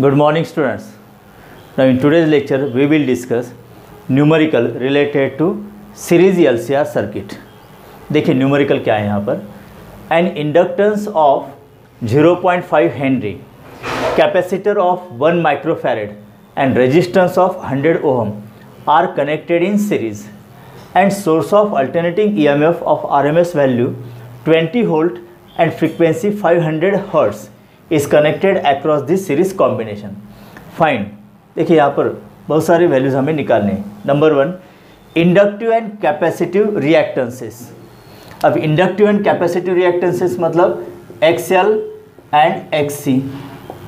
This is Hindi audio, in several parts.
Good morning students. Now in today's lecture we will discuss numerical related to series LCR circuit. देखिए न्यूमेरिकल क्या है यहाँ पर an inductance of 0.5 henry capacitor of 1 microfarad and resistance of 100 ohm are connected in series and source of alternating EMF of RMS value 20 volt and frequency 500 hertz is connected across this series combination Find देखिए यहाँ पर बहुत सारे वैल्यूज़ हमें निकालने हैं. Number one inductive and capacitive reactances अब इंडक्टिव एंड कैपेसिटिव रिएक्टेंसेस मतलब X L and X C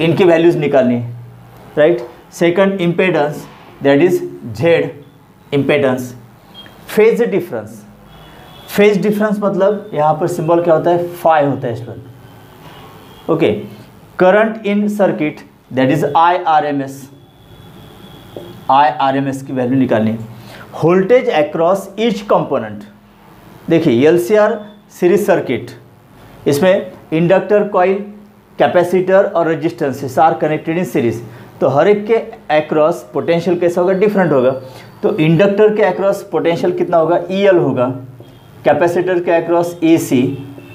इनकी वैल्यूज़ निकालनी है. Right second impedance that is Z impedance phase difference phase difference मतलब यहाँ पर सिंबल क्या होता है? फाइव होता है student okay current in circuit that is I R M S I R M S की वैल्यू निकालनी वोल्टेज अक्रॉस ईच कंपोनेंट देखिए L C R series circuit इसमें इंडक्टर कॉइल कैपेसिटर और resistance R connected in series तो हर एक के अक्रॉस पोटेंशियल कैसा होगा? डिफरेंट होगा। तो इंडक्टर के अक्रॉस पोटेंशियल कितना होगा? ई एल होगा। कैपेसिटर के across A C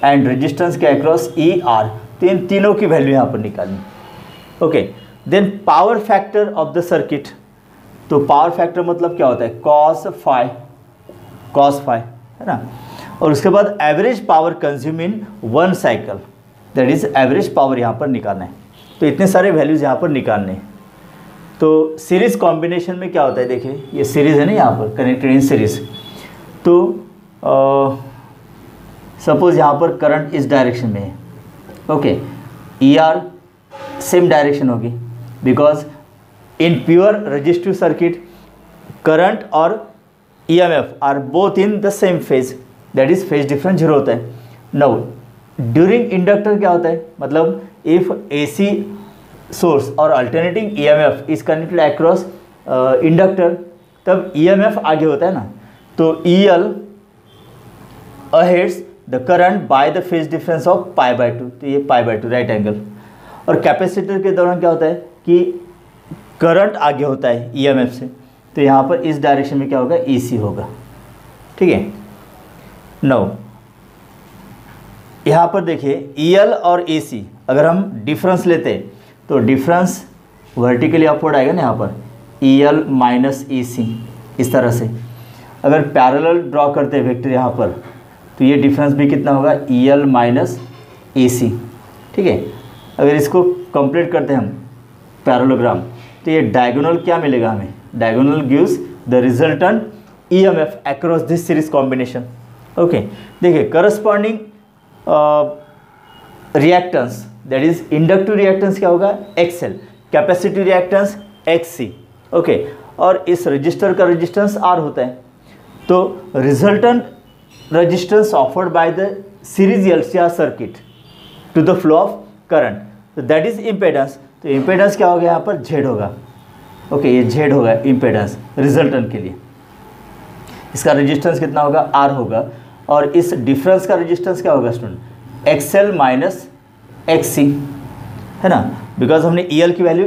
and resistance के अक्रॉस ई आर तो इन तीनों की वैल्यू यहाँ पर निकालनी। Okay then power factor of the circuit तो पावर फैक्टर मतलब क्या होता है? कॉस फाइव कॉस फाइव है ना? और उसके बाद average power consume in one cycle that is average power यहाँ पर निकालना है। तो इतने सारे वैल्यूज़ यहाँ पर निकालने हैं। तो सीरीज़ कॉम्बिनेशन में क्या होता है? देखिए, ये सीरीज़ है ना यहाँ पर कनेक्टेड इन सीरीज़ तो सपोज़ यहाँ पर करंट इस डायरेक्शन में है। Okay E R same direction होगी. Because in pure resistive circuit current और E M F R both in the same phase that is phase difference zero होता है. नो ड्यूरिंग इंडक्टर क्या होता है? मतलब इफ़ ए सी सोर्स और alternating E M F is connected across inductor तब ई एम एफ़ आगे होता है ना? तो E L aheads the current by the phase difference of pi by two तो ये pi by two, right angle. और कैपेसिटर के दौरान क्या होता है कि करंट आगे होता है ईएमएफ से तो यहाँ पर इस डायरेक्शन में क्या होगा? ईसी होगा। ठीक है? नौ यहाँ पर देखिए ईएल और एसी अगर हम डिफरेंस लेते हैं तो डिफरेंस वर्टिकली अपवर्ड आएगा ना यहाँ पर। ई एल माइनस ई सी इस तरह से। अगर पैरेलल ड्रॉ करते हैं वेक्टर यहाँ पर तो ये डिफरेंस भी कितना होगा? ई एल माइनस ए सी ठीक है? अगर इसको कंप्लीट करते हैं हम पैरोलोग्राम तो ये डायगोनल क्या मिलेगा हमें? Diagonal gives the resultant E M F across this series combination okay देखिए corresponding reactance that is inductive reactance क्या होगा? XL capacitive reactance C okay और इस रजिस्टर का रजिस्टेंस आर होता है। तो resultant resistance offered by the series LCR circuit to the flow of current तो दैट इज़ इम्पेडेंस तो इम्पेडेंस क्या होगा यहाँ पर? जेड होगा। ओके okay, ये जेड होगा इम्पेडेंस रिजल्टेंट के लिए। इसका रेजिस्टेंस कितना होगा? आर होगा। और इस डिफरेंस का रेजिस्टेंस क्या होगा स्टूडेंट एक्सएल माइनस एक्ससी है ना? बिकॉज़ हमने एल की वैल्यू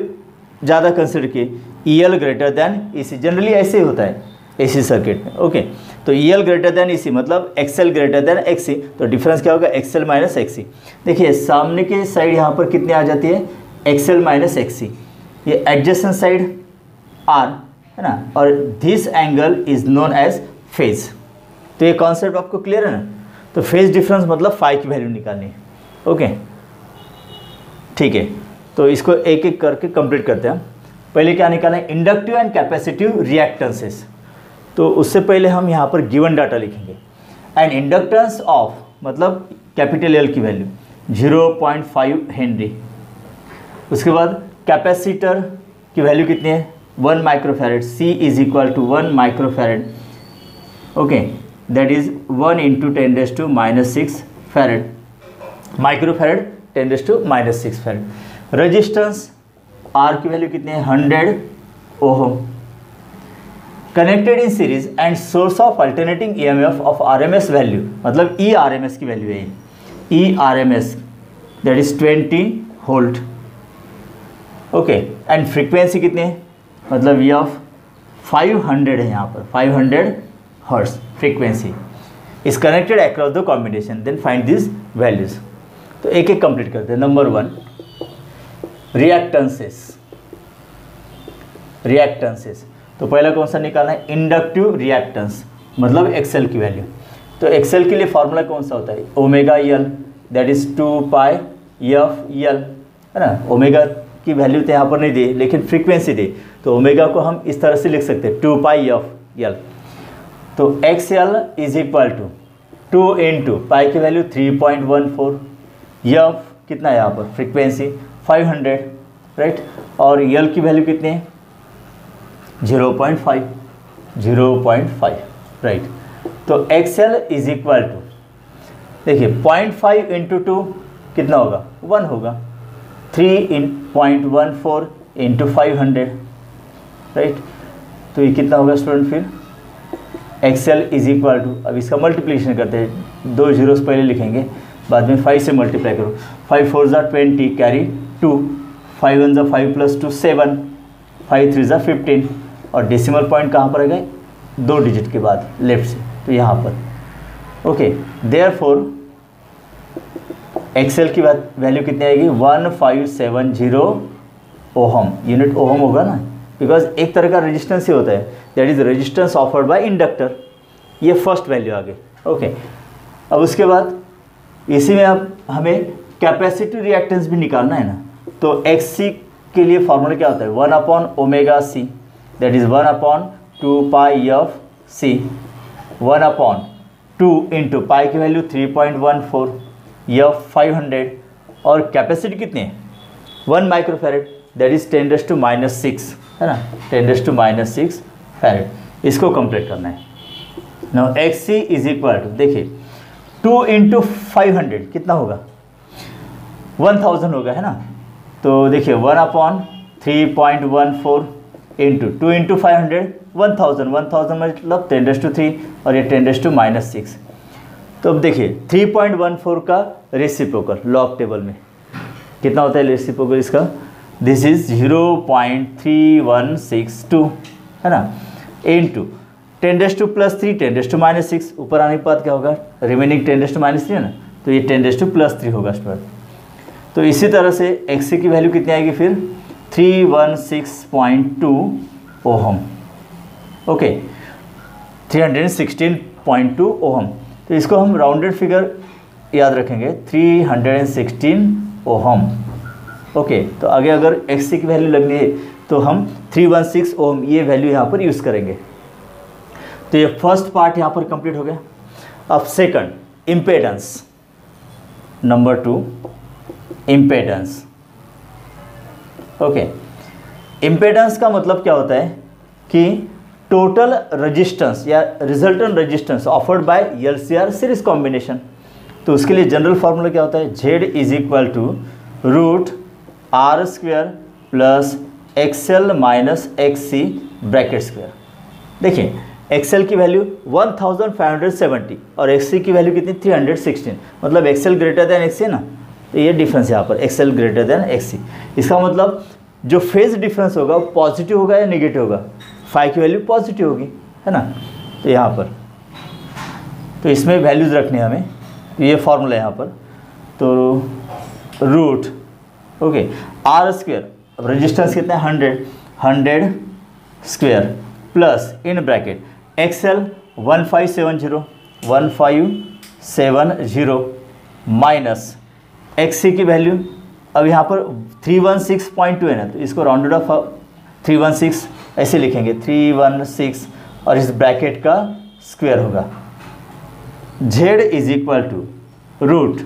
ज़्यादा कंसिडर की। E L greater than E generally ऐसे ही होता है। ए सी सर्किट में, ओके? तो E L greater than E मतलब एक्सएल ग्रेटर देन एक्स तो डिफरेंस क्या होगा? एक्सएल माइनस एक्स देखिए, सामने के साइड यहाँ पर कितनी आ जाती है? एक्सएल माइनस एक्स ये एडजस्टेंट साइड आर है ना? और this angle is known as phase तो ये कॉन्सेप्ट आपको क्लियर है ना? तो फ़ेज़ डिफरेंस मतलब फाइव की वैल्यू निकालनी है, ओके? ठीक है तो इसको एक एक करके कंप्लीट करते हैं पहले क्या निकालें इंडक्टिव एंड कैपेसिटिव रिएक्टेंसेस तो उससे पहले हम यहाँ पर गिवन डाटा लिखेंगे। एंड इंडक्टेंस ऑफ़ मतलब कैपिटल एल की value zero point five henry उसके बाद कैपेसिटर की वैल्यू कितनी है? One microfarad C is equal to one microfarad okay that is one into ten raise to minus six farad microfarad ten raise to minus six farad resistance R की वैल्यू कितनी है? Hundred ohm connected in series and source of alternating E M F of R M S value मतलब ई आर एम एस की वैल्यू है E R M S that is twenty volt okay and frequency कितनी है? मतलब ये ऑफ़ 500 है यहाँ पर। 500 hertz frequency is connected across the combination then find this values तो एक एक कंप्लीट करते हैं। नंबर वन रिएक्टेंसेस रिएक्टेंसेस तो पहला कौन सा निकालना है? इंडक्टिव रिएक्टेंस मतलब एक्सेल की वैल्यू तो एक्सेल के लिए फॉर्मूला कौन सा होता है? Omega L that is two pi F L है ना? ओमेगा की वैल्यू तो यहाँ पर नहीं दी, लेकिन फ्रीक्वेंसी दी. तो ओमेगा को हम इस तरह से लिख सकते हैं टू पाई एफ़ यल तो X L is equal to two into pi की value three point one four F कितना है यहाँ पर? फ्रीक्वेंसी फाइव हंड्रेड राइट और यल की वैल्यू कितनी है? Zero point five zero point five right तो एक्सएल इज़ इक्वल टू देखिए पॉइंट फाइव इंटू टू कितना होगा? वन होगा। Three in point one four into five hundred right तो ये कितना होगा स्टूडेंट फिर? एक्सएल इज़ इक्वल टू अब इसका मल्टीप्लीकेशन करते हैं। दो जीरोस पहले लिखेंगे, बाद में फाइव से मल्टीप्लाई करो। फाइव फोर ज़ा twenty carry two five one ज़ा five plus two seven five three ज़ा फिफ्टीन और डेसिमल पॉइंट कहाँ पर गए? दो डिजिट के बाद लेफ़्ट से तो यहाँ पर। ओके देयर फोर एक्सेल की वैल्यू कितनी आएगी? One five seven zero ohm unit ohm होगा ना? बिकॉज़ एक तरह का रेजिस्टेंस ही होता है। That is resistance offered by inductor ये फ़र्स्ट वैल्यू आ गई ओके अब उसके बाद, इसी में अब हमें कैपेसिटी रिएक्टेंस भी निकालना है ना? तो एक्स सी के लिए फॉर्मूला क्या होता है? One upon omega C that is one upon two pi F C one upon two into pi की value three point one four F five hundred और कैपेसिटी कितनी है? One microfarad that is ten raise to minus six है ना? Ten raise to minus six farad इसको कंप्लीट करना है। No X C is equal to देखिए टू इंटू फाइव हंड्रेड कितना होगा? वन थाउज़ेंड होगा, है ना? तो देखिए one upon three point one four into two into five hundred one thousand one thousand मतलब टेन डेस टू थ्री और ये ten raise to minus six तो अब देखिए थ्री पॉइंट वन फोर का रेसिप्रोकल लॉक टेबल में। कितना होता है रेसिप्रोकल इसका? This is zero point three one six two है ना? Into ten raise to plus three ten raise to minus six ऊपर आने के बाद क्या होगा? Remaining ten raise to minus three है ना? तो ये ten raise to plus three होगा स्टूडेंट तो इसी तरह से एक्स की वैल्यू कितनी आएगी फिर? Three one six point two ohm. Okay, three hundred sixteen point two ohm. तो इसको हम राउंडेड फिगर याद रखेंगे, three hundred and sixteen ohm. Okay तो आगे अगर एक्स की वैल्यू लगनी है तो हम थ्री वन सिक्स ओम ये वैल्यू यहाँ पर यूज़ करेंगे। तो ये फ़र्स्ट पार्ट यहाँ पर कंप्लीट हो गया। अब second impedance number two impedance okay impedance का मतलब क्या होता है? कि टोटल रजिस्टेंस या resultant resistance offered by L C R series combination तो उसके लिए जनरल फार्मूला क्या होता है? Z is equal to root R square plus XL minus X C bracket square देखिए एक्सएल की वैल्यू 1570 और एक्स की वैल्यू कितनी? 316 मतलब एक्सएल ग्रेटर देन एक्स ना? तो ये डिफरेंस यहाँ पर एक्सएल ग्रेटर देन एक्स इसका मतलब जो फ़ेज़ डिफरेंस होगा वो पॉजिटिव होगा या निगेटिव होगा? फाइव की वैल्यू पॉजिटिव होगी, है ना? तो यहाँ पर। तो इसमें वैल्यूज़ रखने हमें। तो ये फॉर्मूला है यहाँ पर। तो रूट ओके आर स्क्वेयर अब रजिस्टेंस कितना है? Hundred hundred square plus in bracket XL one five seven zero one five seven zero minus X C की वैल्यू अब यहाँ पर three one six point two है ना तो इसको rounded off three one six ऐसे लिखेंगे थ्री वन सिक्स और इस ब्रैकेट का स्क्वायर होगा। Z is equal to root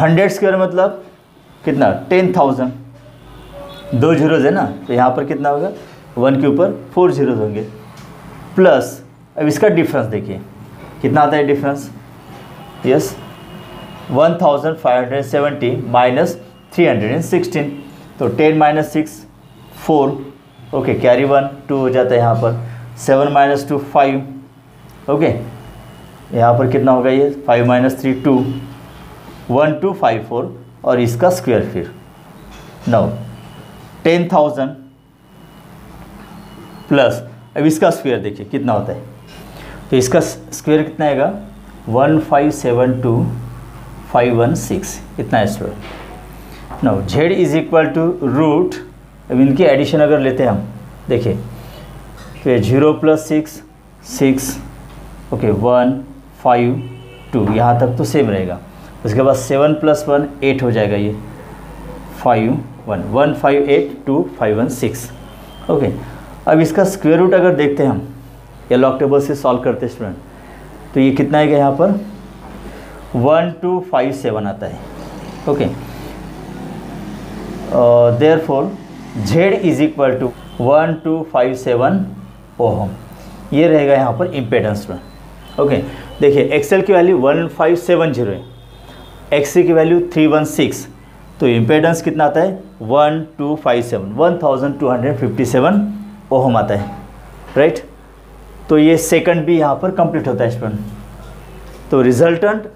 hundred square मतलब कितना? टेन थाउज़ेंड दो जीरोज है ना तो यहाँ पर कितना होगा? वन के ऊपर फोर जीरोज होंगे। प्लस अब इसका डिफरेंस देखिए। कितना आता है difference yes one thousand five hundred seventy minus three hundred and sixteen तो ten minus six four okay carry one two हो जाता है यहाँ पर. Seven minus two five okay यहाँ पर कितना होगा ये? Five minus three two one two five four और इसका स्क्वायर फिर. नौ टेन थाउज़ेंड प्लस अब इसका स्क्वायर देखिए कितना होता है. तो इसका स्क्वायर कितना आएगा? One five seven two five one six इतना है student now Z is equal to root अब इनकी एडिशन अगर लेते हैं हम, देखिए, फिर zero plus six six okay one five two यहाँ तक तो सेम रहेगा। उसके बाद सेवन प्लस वन एट हो जाएगा ये। Five one one five eight two five one six okay अब इसका स्क्वेयर रूट अगर देखते हैं हम, या लॉक टेबल से सॉल्व करते स्टूडेंट तो ये कितना आएगा यहाँ पर? वन टू फाइव सेवन आता है। Okay. Therefore Z is equal to one two five seven ohm. ये रहेगा यहाँ पर इम्पेडेंस में। ओके। देखिए एक्सएल की value one five seven zero है। एक्सी की वैल्यू थ्री वन सिक्स तो इम्पेडेंस कितना आता है? One two five seven. One thousand two hundred fifty seven ohm आता है। राइट तो ये सेकंड भी यहाँ पर कंप्लीट होता है स्टूडेंट तो resultant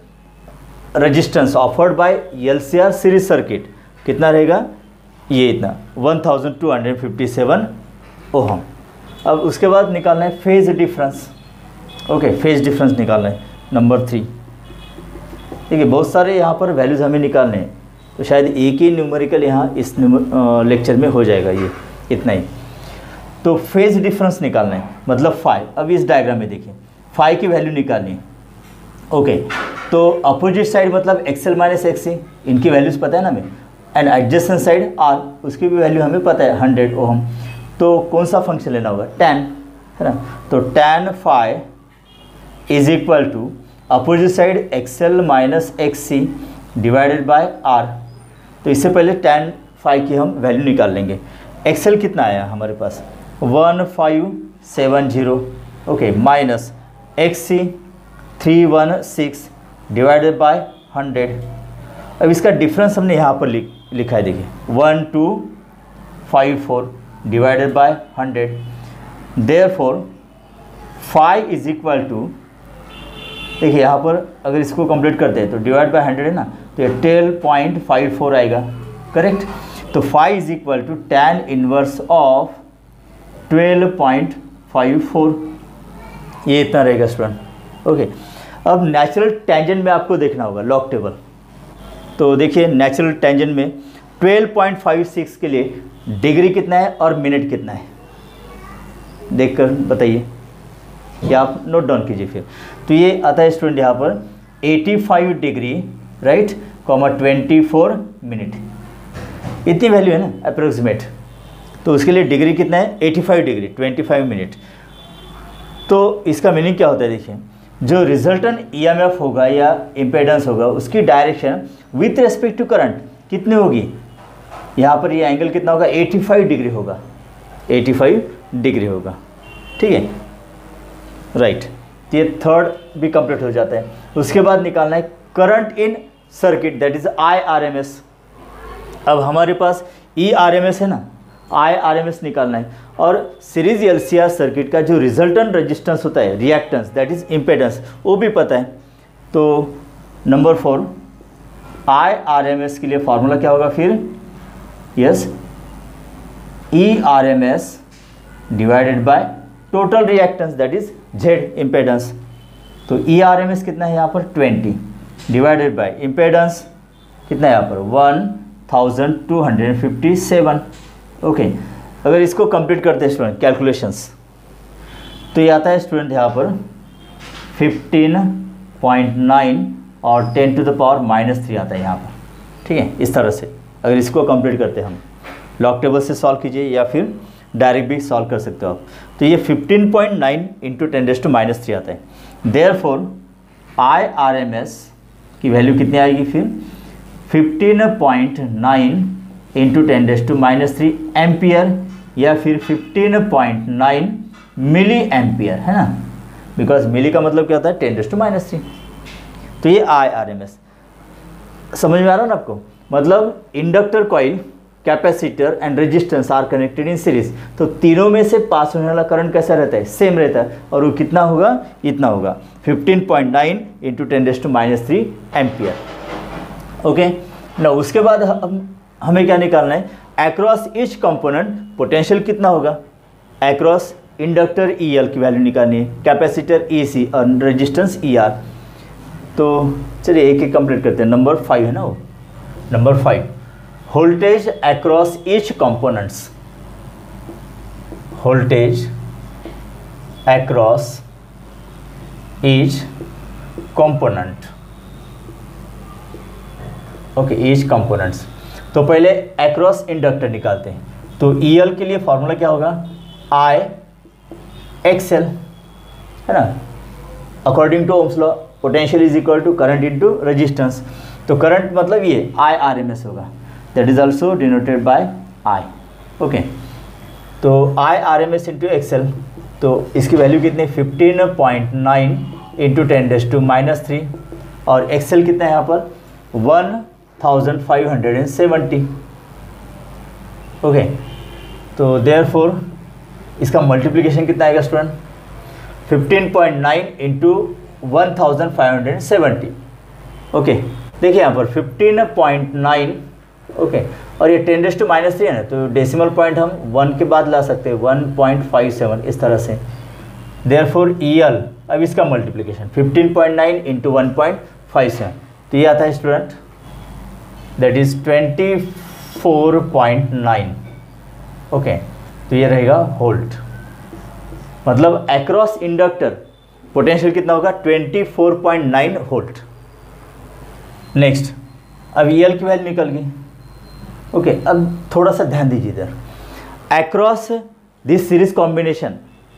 resistance offered by L C R series circuit कितना रहेगा? ये इतना 1257 ओहम। अब उसके बाद निकालना है phase difference okay phase difference निकालना है। नंबर थ्री देखिए, बहुत सारे यहाँ पर वैल्यूज़ हमें निकालने हैं। तो शायद एक ही न्यूमेरिकल यहाँ इस लेक्चर में हो जाएगा ये। इतना ही। तो फ़ेज़ डिफरेंस निकालना है। मतलब फाइव अब इस डायग्राम में देखिए। फाइव की वैल्यू निकालनी है। ओके तो अपोजिट साइड मतलब एक्सएल माइनस एक्स इनकी वैल्यूज़ पता है ना हमें? एंड एडजस्टेंट साइड आर उसकी भी वैल्यू हमें पता है हंड्रेड ओहम तो कौन सा फ़ंक्शन लेना होगा? टेन है ना? तो ten five is equal to opposite side XL minus X C divided by R तो इससे पहले टेन फाइव की हम वैल्यू निकाल लेंगे। एक्सएल कितना आया हमारे पास? One five seven zero okay minus X C three one six divided by hundred अब इसका डिफरेंस हमने यहाँ पर लिख, लिखा है, देखिए। One two five four divided by hundred therefore five is equal to देखिए यहाँ पर अगर इसको कंप्लीट करते हैं तो डिवाइड बाय हंड्रेड है ना तो ये ट्वेल्व पॉइंट फाइव फोर आएगा। करेक्ट तो five is equal to ten inverse of twelve point five four ये इतना रहेगा स्टूडेंट ओके अब नेचुरल टेंजेंट में आपको देखना होगा लॉक टेबल तो देखिए नेचुरल टेंजेंट में 12.56 के लिए डिग्री कितना है और मिनट कितना है? देखकर बताइए। या आप नोट डाउन कीजिए फिर। तो ये आता है स्टूडेंट यहाँ पर 85 डिग्री राइट कॉमा 24 मिनट इतनी वैल्यू है ना अप्रोक्सीमेट तो उसके लिए डिग्री कितना है? 85 डिग्री 25 मिनट तो इसका मीनिंग क्या होता है, देखिए। जो रिजल्टेंट ईएमएफ होगा या इम्पेडेंस होगा, उसकी direction with respect to current कितनी होगी? यहाँ पर ये यह एंगल कितना होगा? 85 डिग्री होगा। 85 डिग्री होगा। ठीक है? राइट ये थर्ड भी कंप्लीट हो जाता है। उसके बाद निकालना है current in circuit that is I R M S अब हमारे पास ई आर एम एस है ना? आई आर एम एस निकालना है। और series L C R circuit का जो रिजल्टेंट रजिस्टेंस होता है रिएक्टेंस दैट इज़ इम्पेडेंस वो भी पता है। तो number four I R M S के लिए फॉर्मूला क्या होगा फिर? Yes E R M S divided by total reactance that is Z impedance तो ई आर एम एस कितना है यहाँ पर? ट्वेंटी डिवाइडेड बाय इम्पेडेंस कितना है यहाँ पर? One thousand two hundred and fifty seven okay अगर इसको कंप्लीट करते हैं स्टूडेंट कैलकुलेशंस तो ये आता है स्टूडेंट यहाँ पर फिफ्टीन पॉइंट नाइन और ten to the power minus three आता है यहाँ पर। ठीक है? इस तरह से। अगर इसको कंप्लीट करते हैं हम लॉक टेबल से सॉल्व कीजिए या फिर डायरेक्ट भी सॉल्व कर सकते हो आप। तो ये 15.9 point nine into ten raise to minus three आता है। Therefore I R M S की वैल्यू कितनी आएगी फिर? 15.9 point nine into ten raise to minus three ampere या फिर 15.9 मिली एम्पियर, है ना? बिकॉज़ मिली का मतलब क्या होता है? टेन टू माइनस थ्री तो ये आई आर एम एस समझ में आ रहा ना आपको? मतलब inductor coil capacitor and resistance are connected in series तो तीनों में से पास होने वाला करंट कैसा रहता है? सेम रहता है। और वो कितना होगा? इतना होगा। 15.9 point nine into ten raise to minus three ampere. Okay ना उसके बाद हम हमें क्या निकालना है? एक्रॉस ईच कंपोनेंट पोटेंशियल कितना होगा? एक्रॉस इंडक्टर ई एल की वैल्यू निकालनी है कैपेसिटर ई सी और रेजिस्टेंस ई आर तो चलिए एक एक कंप्लीट करते हैं। नंबर फाइव है ना वो? Number five voltage across each components voltage across each component okay each components तो पहले एक्रॉस इंडक्टर निकालते हैं। तो ई एल के लिए फॉर्मूला क्या होगा? आई एक्सएल है ना? According to Ohm's law potential is equal to current into resistance तो करंट मतलब ये आई आर एम एस होगा। That is also denoted by I okay तो I R M S into XL तो इसकी वैल्यू कितनी? Fifteen point nine into ten raise to minus three और एक्सएल कितना है यहाँ पर? One thousand five hundred and seventy okay तो देयर फोर इसका मल्टीप्लीकेशन कितना आएगा student fifteen point nine into one thousand five hundred and seventy okay देखिए यहाँ पर फिफ्टीन पॉइंट नाइन ओके और ये ten raise to minus three है ना? तो डेसिमल पॉइंट हम वन के बाद ला सकते हैं वन पॉइंट फाइव सेवन इस तरह से. देयर फोर ई एल अब इसका multiplication fifteen point nine into one point five seven तो ये आता है student that is twenty four point nine okay तो ये रहेगा होल्ट मतलब एक्रॉस इंडक्टर पोटेंशियल कितना होगा? 24.9 वोल्ट नेक्स्ट अब ई की वैल्यू निकल गई. ओके okay, अब थोड़ा सा ध्यान दीजिए इधर. Across this series combination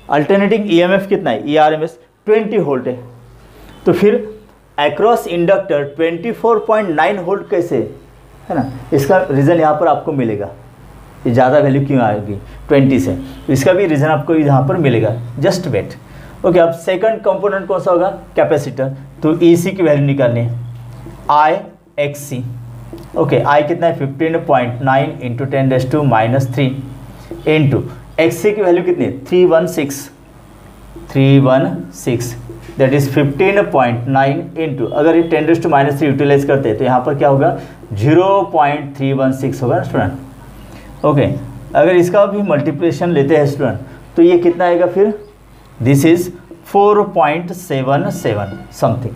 alternating EMF कितना है? E R M S twenty volt है. तो फिर एक्रॉस इंडक्टर 24.9 वोल्ट कैसे? है ना? इसका रीज़न यहाँ पर आपको मिलेगा। ये ज़्यादा वैल्यू क्यों आएगी? 20 से। इसका भी रीज़न आपको यहाँ पर मिलेगा। जस्ट वेट ओके अब सेकंड कंपोनेंट कौन सा होगा? कैपेसिटर तो ई e की वैल्यू निकालनी है। आई एक्स सी ओके आई कितना है? Fifteen point nine into ten raise to minus three into X C की वैल्यू कितनी है? Three one six three one six that is fifteen point nine into अगर ये ten raise to minus three utilize करते हैं तो यहाँ पर क्या होगा? Zero point three one six होगा स्टूडेंट ओके अगर इसका भी मल्टीप्लिकेशन लेते हैं स्टूडेंट तो ये कितना आएगा फिर? This is four point seven seven something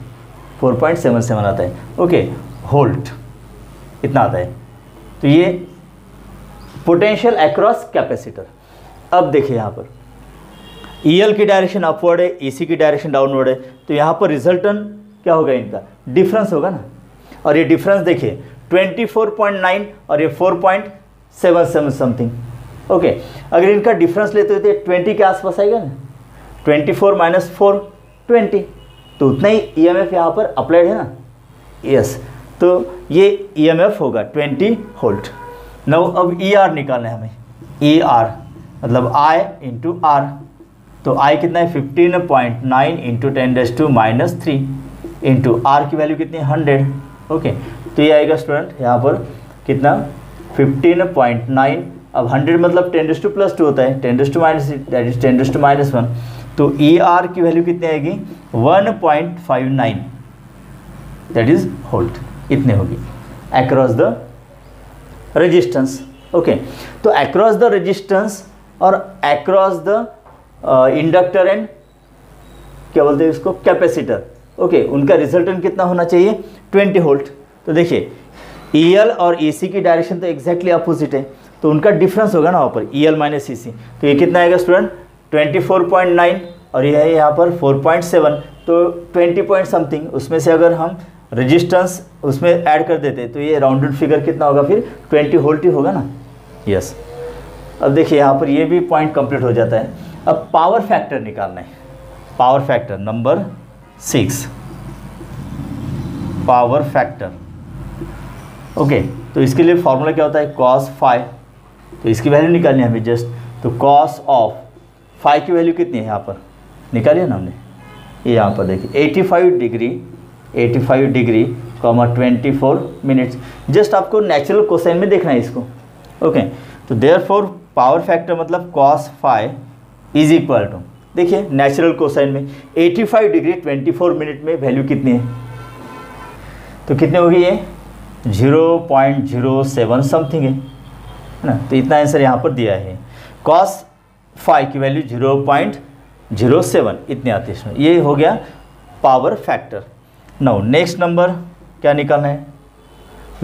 four point seven seven आता है। ओके होल्ट इतना आता है। तो ये पोटेंशियल एक्रॉस कैपेसिटर अब देखिए यहाँ पर। ई e की डायरेक्शन अपवर्ड है ई की डायरेक्शन डाउनवर्ड है। तो यहाँ पर रिजल्टन क्या होगा इनका? डिफरेंस होगा ना। और ये डिफरेंस देखिए 24.9 और ये सेवन सेवन समथिंग। ओके, अगर इनका डिफरेंस लेते हुए ट्वेंटी के आसपास आएगा ना। Twenty four minus four twenty तो उतना ही ई एम एफ़ यहाँ पर अप्लाइड है ना? Yes yes. तो ये ई एम एफ़ होगा ट्वेंटी होल्ट नौ अब ई e आर निकालना है हमें। ई e आर मतलब आई इंटू आर तो आई कितना है? Fifteen point nine into ten raise to minus three into R की वैल्यू कितनी है? हंड्रेड ओके तो ये आएगा स्टूडेंट यहाँ पर कितना? फिफ्टीन पॉइंट नाइन अब हंड्रेड मतलब ten raise to plus two होता है. Ten raise to minus that is ten raise to minus one तो ई e आर की वैल्यू कितनी आएगी? One point five nine that is volt इतने होगी. अक्रॉस द रेजिस्टेंस ओके तो अक्रॉस द रेजिस्टेंस और अक्रॉस द इंडक्टर एंड क्या बोलते हैं उसको कैपेसिटर ओके okay, उनका रिजल्टेंट कितना होना चाहिए? ट्वेंटी होल्ट तो देखिए ई e और ई e की डायरेक्शन तो एक्जैक्टली अपोजिट है। तो उनका डिफरेंस होगा ना वहाँ पर ई एल माइनस ई सी तो ये कितना आएगा student twenty four point nine और ये है यहाँ पर फोर पॉइंट सेवन तो ट्वेंटी पॉइंट समथिंग उसमें से अगर हम रजिस्टेंस उसमें ऐड कर देते तो ये राउंडेड फिगर कितना होगा फिर? ट्वेंटी होल्ट होगा ना? Yes yes. अब देखिए, यहाँ पर ये भी पॉइंट कंप्लीट हो जाता है। अब पावर फैक्टर निकालना है। Power factor number six power factor okay तो इसके लिए फॉर्मूला क्या होता है? कॉस फाइव तो इसकी वैल्यू निकालनी है हमें जस्ट तो कॉस ऑफ़ फाइव की वैल्यू कितनी है यहाँ पर? निकालिए ना हमने? ये यहाँ पर देखिए 85 degree 85 degree comma 24 minutes just आपको नेचुरल क्वेश्चन में देखना है इसको। ओके तो देयर पावर फैक्टर मतलब cos five is equal to देखिए नेचुरल क्वेश्चन में 85 डिग्री 24 मिनट में वैल्यू कितनी है? तो कितने होगी ये zero point zero seven something है ना? तो इतना आंसर यहाँ पर दिया है। कॉस फाइव की value zero point zero seven इतने आते इसमें। ये हो गया power factor now next number क्या निकालना है?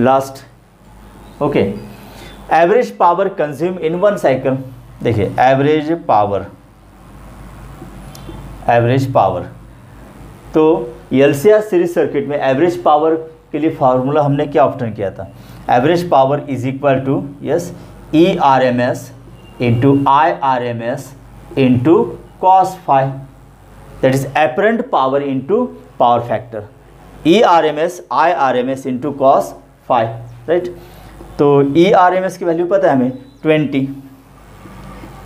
Last okay average power consume in one cycle देखिए एवरेज पावर एवरेज पावर तो एलसीआर सीरीज़ सर्किट में एवरेज पावर के लिए फार्मूला हमने क्या ऑप्शन किया था? Average power is equal to yes E R M S into I R M S into cos five that is apparent power into power factor E R M S I R M S into cos five right तो ई आर एम एस की वैल्यू पता है हमें? Twenty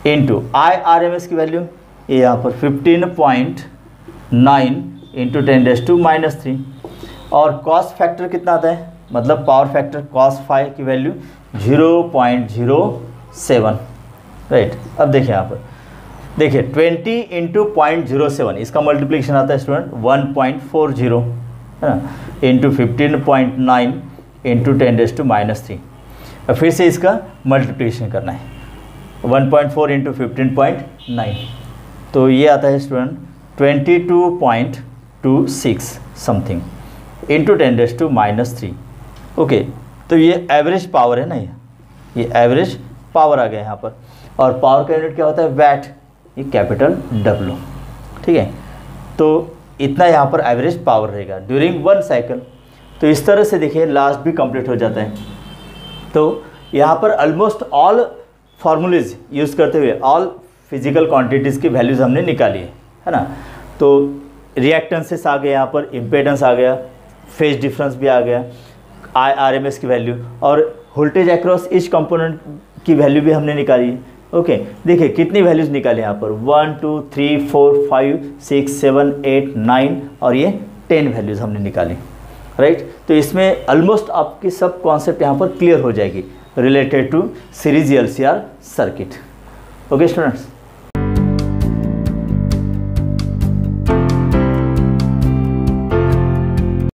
into I R M S की वैल्यू ये यहाँ पर fifteen point nine into ten raise to minus three और कॉस फैक्टर कितना आता है? मतलब पावर फैक्टर कॉस फाइव की value zero point zero seven right अब देखिए यहाँ पर देखिए twenty into point zero seven इसका मल्टीप्लिकेशन आता है student one point four zero है ना? Into fifteen point nine into ten raise to minus three और फिर से इसका मल्टीप्लिकेशन करना है। One point four into fifteen point nine तो ये आता है student twenty two point two six something into ten raise to minus three okay तो ये एवरेज पावर है ना ये? ये एवरेज पावर आ गया यहाँ पर। और पावर का यूनिट क्या होता है? वैट ये कैपिटल डब्लू ठीक है? तो इतना यहाँ पर एवरेज पावर रहेगा ड्यूरिंग वन साइकिल तो इस तरह से देखिए लास्ट भी कंप्लीट हो जाता है। तो यहाँ पर ऑलमोस्ट ऑल फार्मूलेज यूज़ करते हुए ऑल फ़िज़िकल क्वांटिटीज़ की वैल्यूज़ हमने निकाली है है ना? तो रिएक्टेंसेस आ गए यहाँ पर इम्पेडेंस आ गया। फ़ेज़ डिफरेंस भी आ गया आई आर एम एस की वैल्यू और वोल्टेज अक्रॉस इस कंपोनेंट की वैल्यू भी हमने निकाली। ओके देखिए, कितनी वैल्यूज़ निकाले यहाँ पर? One two three four five six seven eight nine और ये टेन वैल्यूज़ हमने निकाली। Right right? तो इसमें ऑलमोस्ट आपकी सब कॉन्सेप्ट यहाँ पर क्लियर हो जाएगी related to series LCR circuit okay students